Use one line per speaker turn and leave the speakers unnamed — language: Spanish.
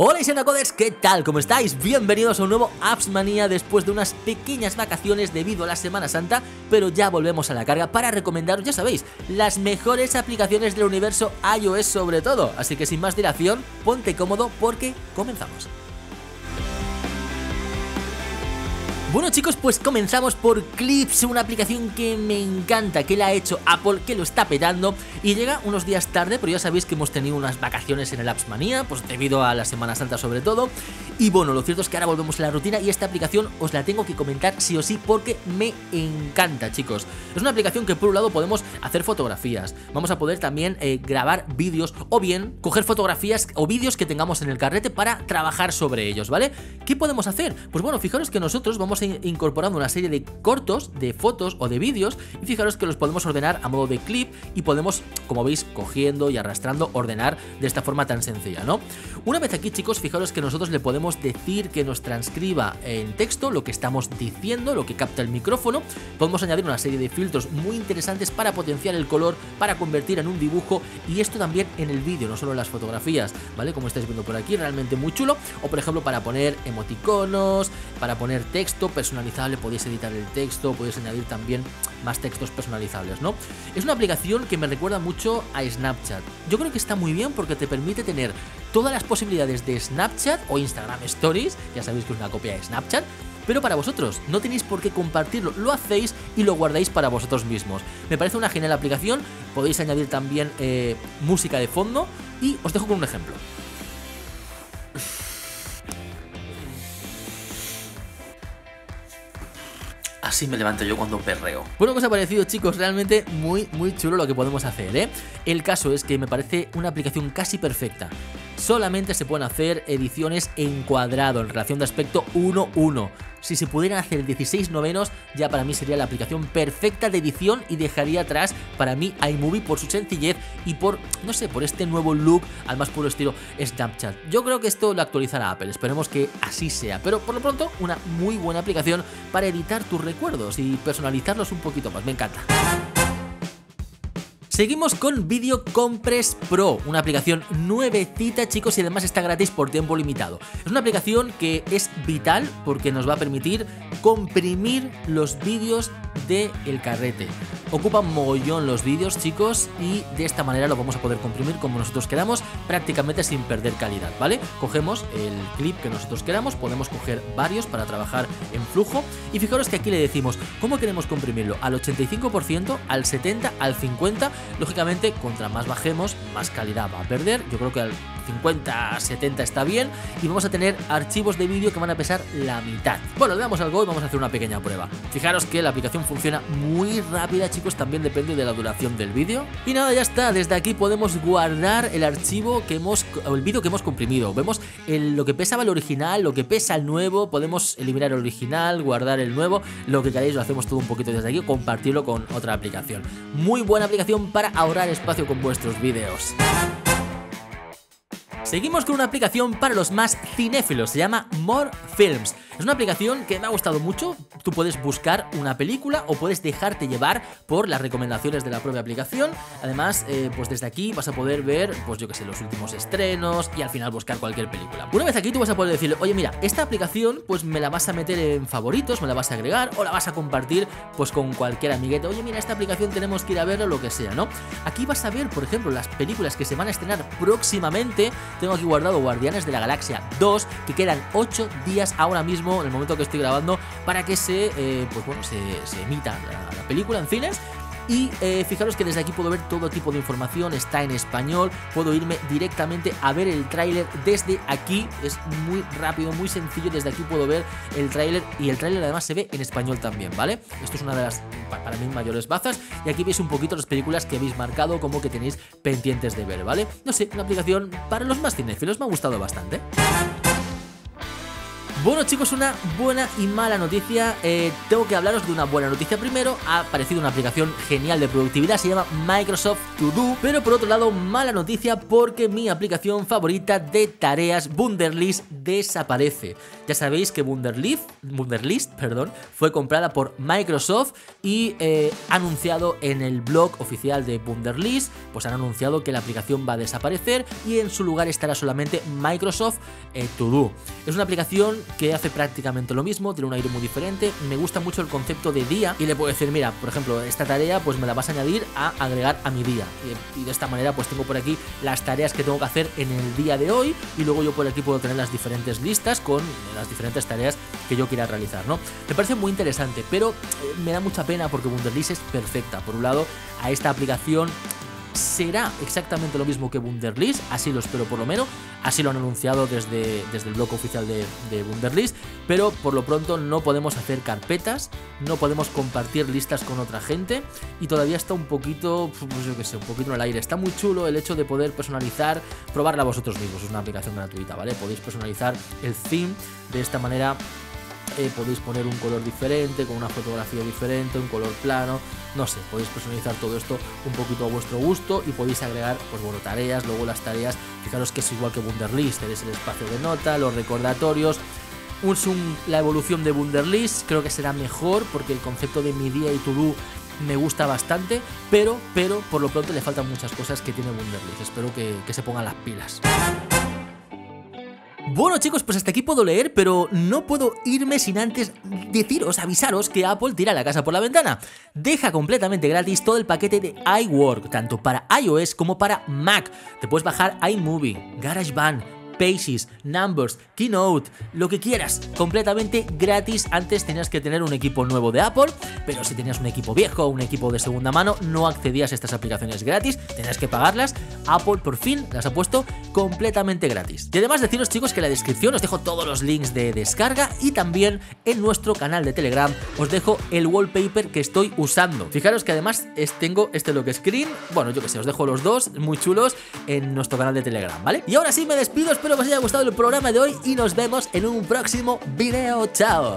Hola Coders, ¿qué tal? ¿Cómo estáis? Bienvenidos a un nuevo Apps Manía después de unas pequeñas vacaciones debido a la Semana Santa, pero ya volvemos a la carga para recomendaros, ya sabéis, las mejores aplicaciones del universo iOS sobre todo. Así que sin más dilación, ponte cómodo porque comenzamos. Bueno chicos, pues comenzamos por Clips, una aplicación que me encanta, que la ha hecho Apple, que lo está petando y llega unos días tarde, pero ya sabéis que hemos tenido unas vacaciones en el Apps Manía, pues debido a la Semana Santa sobre todo. Y bueno, lo cierto es que ahora volvemos a la rutina y esta aplicación os la tengo que comentar sí o sí porque me encanta chicos. Es una aplicación que por un lado podemos hacer fotografías, vamos a poder también eh, grabar vídeos o bien coger fotografías o vídeos que tengamos en el carrete para trabajar sobre ellos, ¿vale? ¿Qué podemos hacer? pues bueno, fijaros que nosotros vamos incorporando una serie de cortos, de fotos o de vídeos y fijaros que los podemos ordenar a modo de clip y podemos, como veis, cogiendo y arrastrando, ordenar de esta forma tan sencilla, ¿no? Una vez aquí, chicos, fijaros que nosotros le podemos decir que nos transcriba en texto lo que estamos diciendo, lo que capta el micrófono. Podemos añadir una serie de filtros muy interesantes para potenciar el color, para convertir en un dibujo y esto también en el vídeo, no solo en las fotografías, ¿vale? Como estáis viendo por aquí, realmente muy chulo. O por ejemplo para poner emoticonos, para poner texto, personalizable, podéis editar el texto, podéis añadir también más textos personalizables, ¿no? Es una aplicación que me recuerda mucho a Snapchat. Yo creo que está muy bien porque te permite tener todas las posibilidades de Snapchat o Instagram Stories, ya sabéis que es una copia de Snapchat, pero para vosotros, no tenéis por qué compartirlo, lo hacéis y lo guardáis para vosotros mismos. Me parece una genial aplicación, podéis añadir también eh, música de fondo y os dejo con un ejemplo. Así me levanto yo cuando perreo. Bueno, ¿qué os ha parecido, chicos? Realmente muy, muy chulo lo que podemos hacer, ¿eh? El caso es que me parece una aplicación casi perfecta. Solamente se pueden hacer ediciones en cuadrado, en relación de aspecto 1-1. Si se pudieran hacer 16 novenos, ya para mí sería la aplicación perfecta de edición y dejaría atrás para mí iMovie por su sencillez y por, no sé, por este nuevo look al más puro estilo Snapchat. Yo creo que esto lo actualizará Apple, esperemos que así sea, pero por lo pronto una muy buena aplicación para editar tus recuerdos y personalizarlos un poquito más, me encanta. Seguimos con Video Compress Pro, una aplicación nuevecita chicos y además está gratis por tiempo limitado. Es una aplicación que es vital porque nos va a permitir comprimir los vídeos del el carrete. Ocupa mogollón los vídeos, chicos, y de esta manera lo vamos a poder comprimir como nosotros queramos, prácticamente sin perder calidad, ¿vale? Cogemos el clip que nosotros queramos, podemos coger varios para trabajar en flujo, y fijaros que aquí le decimos cómo queremos comprimirlo, al 85%, al 70%, al 50%, lógicamente, contra más bajemos, más calidad va a perder, yo creo que al 50, 70 está bien, y vamos a tener archivos de vídeo que van a pesar la mitad. Bueno, le damos al go y vamos a hacer una pequeña prueba. Fijaros que la aplicación funciona muy rápida, chicos, también depende de la duración del vídeo. Y nada, ya está, desde aquí podemos guardar el archivo que hemos, el vídeo que hemos comprimido. Vemos lo que pesaba el original, lo que pesa el nuevo, podemos eliminar el original, guardar el nuevo, lo que queráis lo hacemos todo un poquito desde aquí, compartirlo con otra aplicación. Muy buena aplicación para ahorrar espacio con vuestros vídeos. Seguimos con una aplicación para los más cinéfilos, se llama More Films. Es una aplicación que me ha gustado mucho. Tú puedes buscar una película o puedes dejarte llevar por las recomendaciones de la propia aplicación. Además, eh, pues desde aquí vas a poder ver, pues yo que sé, los últimos estrenos y al final buscar cualquier película. Una vez aquí tú vas a poder decirle, oye mira, esta aplicación pues me la vas a meter en favoritos, me la vas a agregar o la vas a compartir pues con cualquier amiguete. Oye mira, esta aplicación tenemos que ir a verla o lo que sea, ¿no? Aquí vas a ver, por ejemplo, las películas que se van a estrenar próximamente. Tengo aquí guardado Guardianes de la Galaxia 2, que quedan 8 días ahora mismo en el momento que estoy grabando, para que se, eh, pues bueno, se, emita la, película en cines. Y eh, fijaros que desde aquí puedo ver todo tipo de información, está en español, puedo irme directamente a ver el tráiler desde aquí, es muy rápido, muy sencillo, desde aquí puedo ver el tráiler y el tráiler además se ve en español también, ¿vale? Esto es una de las, para mí, mayores bazas y aquí veis un poquito las películas que habéis marcado como que tenéis pendientes de ver, ¿vale? No sé, una aplicación para los más cinéfilos, me ha gustado bastante. Bueno chicos, una buena y mala noticia. Eh, tengo que hablaros de una buena noticia primero. Ha aparecido una aplicación genial de productividad, se llama Microsoft To Do. Pero por otro lado, mala noticia porque mi aplicación favorita de tareas, Wunderlist, desaparece. Ya sabéis que Wunderlist, perdón, fue comprada por Microsoft y eh, anunciado en el blog oficial de Wunderlist, pues han anunciado que la aplicación va a desaparecer y en su lugar estará solamente Microsoft eh, To Do. Es una aplicación que hace prácticamente lo mismo, tiene un aire muy diferente, me gusta mucho el concepto de día y le puedo decir, mira, por ejemplo, esta tarea pues me la vas a añadir a agregar a mi día y, y de esta manera pues tengo por aquí las tareas que tengo que hacer en el día de hoy y luego yo por aquí puedo tener las diferentes listas con las diferentes tareas que yo quiera realizar, ¿no? Me parece muy interesante, pero eh, me da mucha pena porque Wunderlist es perfecta. Por un lado, a esta aplicación será exactamente lo mismo que Wunderlist, así lo espero por lo menos, así lo han anunciado desde, desde el blog oficial de, de Wunderlist, pero por lo pronto no podemos hacer carpetas, no podemos compartir listas con otra gente y todavía está un poquito, pues yo que sé, un poquito en el aire. Está muy chulo el hecho de poder personalizar, probarla vosotros mismos, es una aplicación gratuita, ¿vale? Podéis personalizar el theme de esta manera eh, podéis poner un color diferente, con una fotografía diferente, un color plano, no sé, podéis personalizar todo esto un poquito a vuestro gusto y podéis agregar, pues bueno, tareas, luego las tareas, fijaros que es igual que Wunderlist, tenéis el espacio de nota, los recordatorios, la evolución de Wunderlist creo que será mejor porque el concepto de mi día y to do me gusta bastante, pero, pero por lo pronto le faltan muchas cosas que tiene Wunderlist. Espero que, que se pongan las pilas. Bueno chicos, pues hasta aquí puedo leer, pero no puedo irme sin antes deciros, avisaros que Apple tira la casa por la ventana. Deja completamente gratis todo el paquete de iWork, tanto para iOS como para Mac. Te puedes bajar iMovie, GarageBand, Pages, Numbers, Keynote, lo que quieras, completamente gratis. Antes tenías que tener un equipo nuevo de Apple, pero si tenías un equipo viejo o un equipo de segunda mano, no accedías a estas aplicaciones gratis, tenías que pagarlas. Apple por fin las ha puesto completamente gratis. Y además deciros chicos que en la descripción os dejo todos los links de descarga y también en nuestro canal de Telegram os dejo el wallpaper que estoy usando. Fijaros que además tengo este lock screen, bueno yo que sé, os dejo los dos muy chulos en nuestro canal de Telegram, ¿vale? Y ahora sí me despido, espero que os haya gustado el programa de hoy y nos vemos en un próximo video. ¡Chao!